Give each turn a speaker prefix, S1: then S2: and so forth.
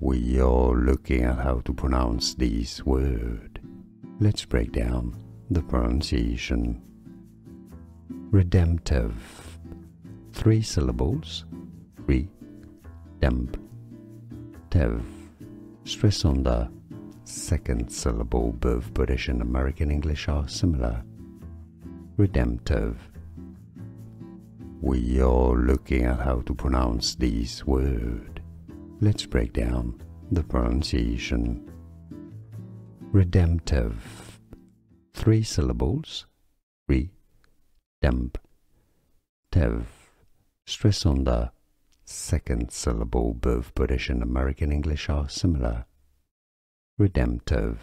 S1: We are looking at how to pronounce this word. Let's break down the pronunciation. Redemptive. Three syllables. Redemptive. Stress on the second syllable. Both British and American English are similar. Redemptive. We are looking at how to pronounce this word. Let's break down the pronunciation. Redemptive. Three syllables. Redemptive. Stress on the second syllable. Both British and American English are similar. Redemptive.